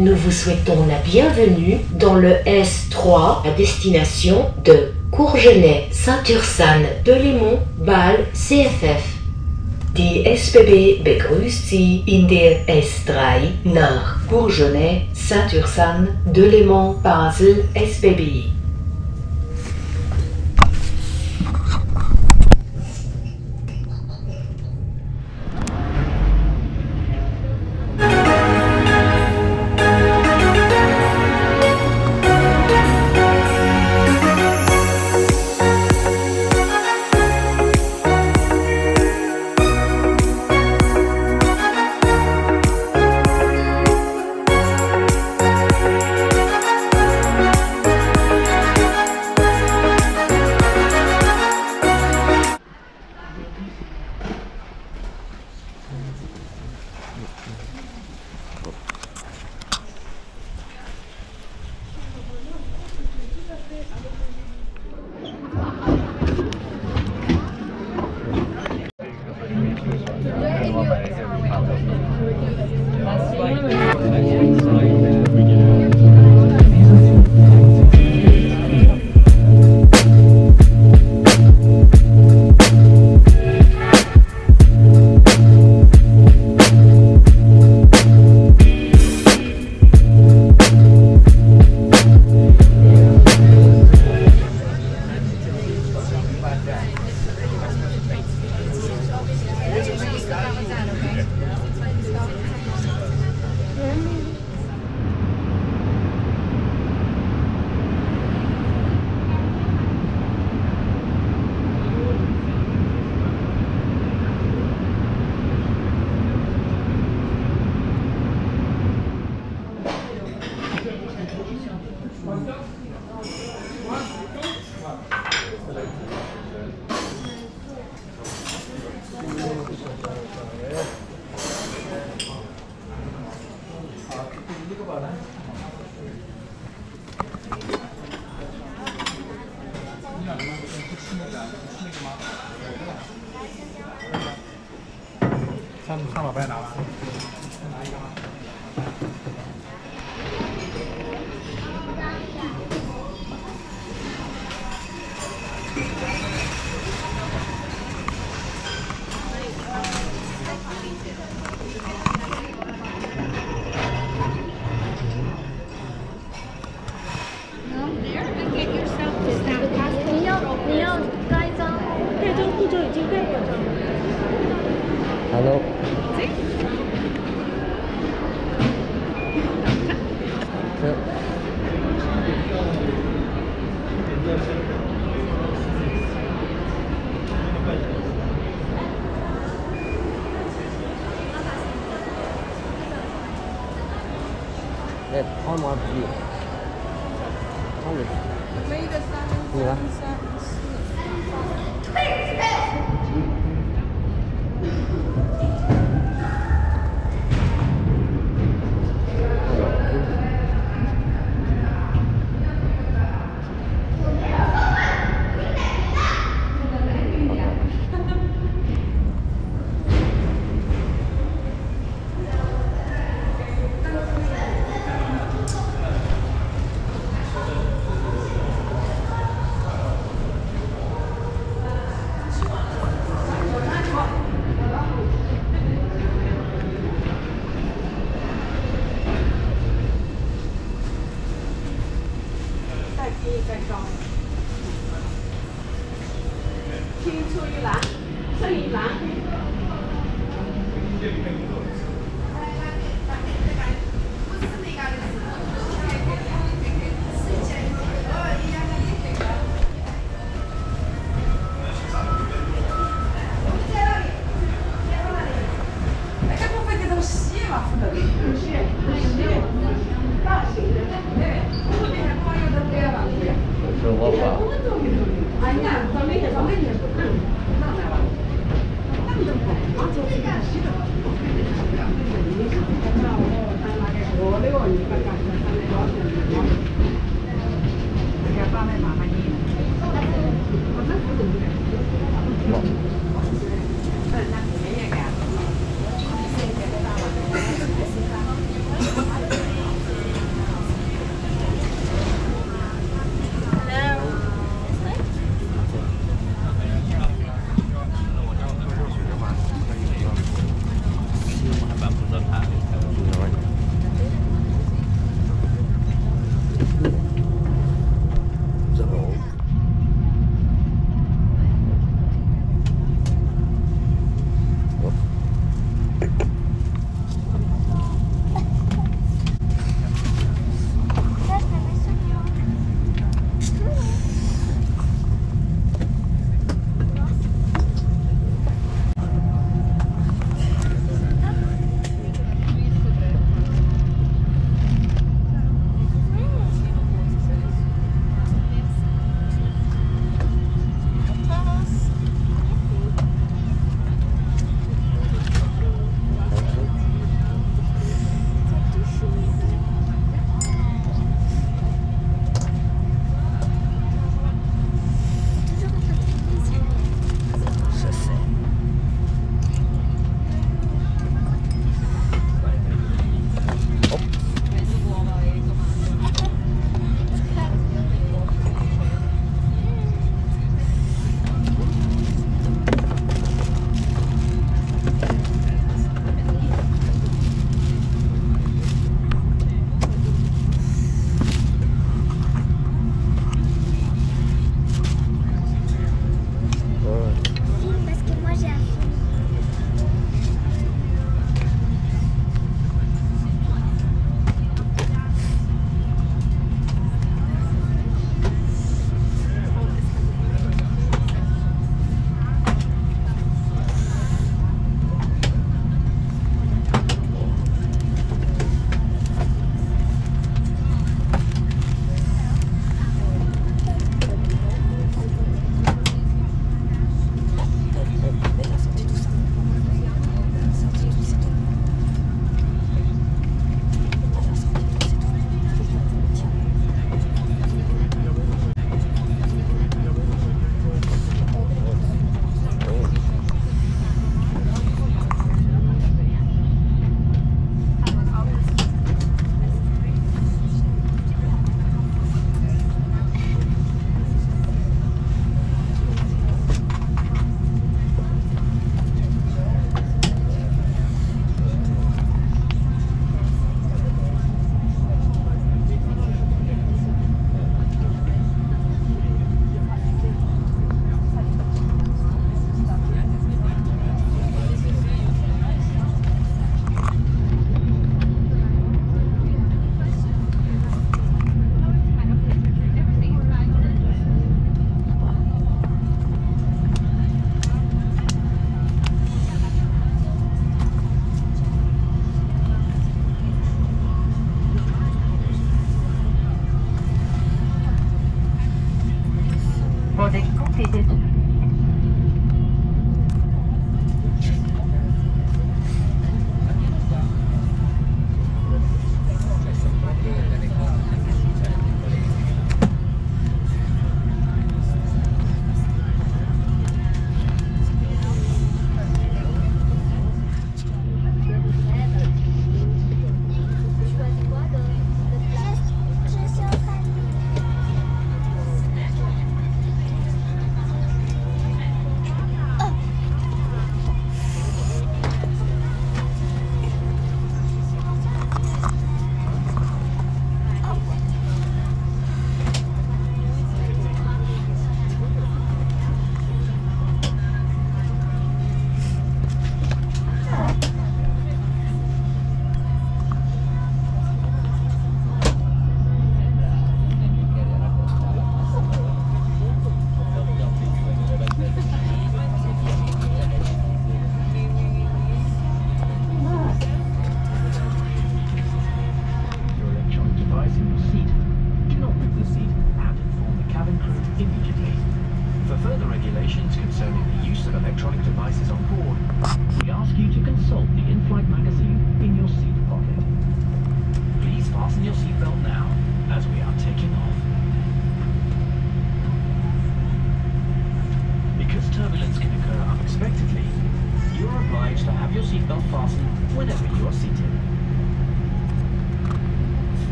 Nous vous souhaitons la bienvenue dans le S3 à destination de Courgenay, Saint-Ursanne, Delémont, Bâle, CFF. Die SBB begrüßt Sie in der S3 nach Courgenay, Saint-Ursanne, Delémont, Basel, SBB. Thank you. 上次上把不也拿了。再拿一个吗 How much you? How much? 你呢？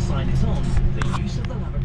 signed it on, the use of the laboratory...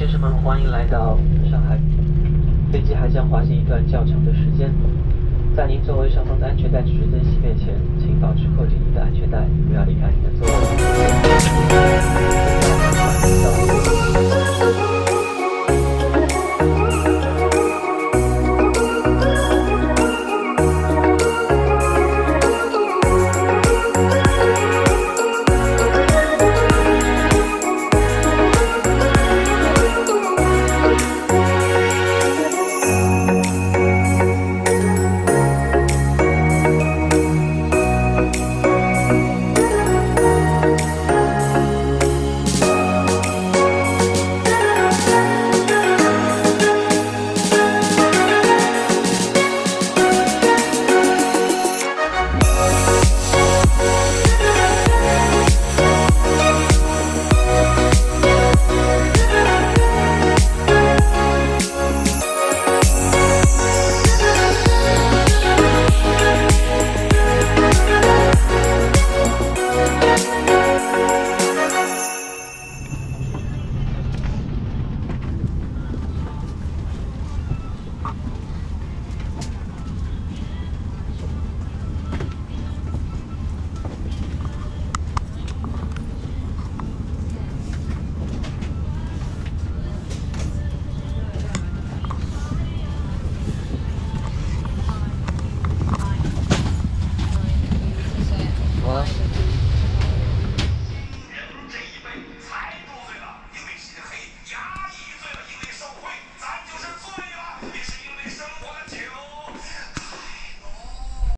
先生们，欢迎来到上海。飞机还将滑行一段较长的时间。在您座位上方的安全带指示灯熄灭前，请保持扣紧您的安全带，不要离开您的座位。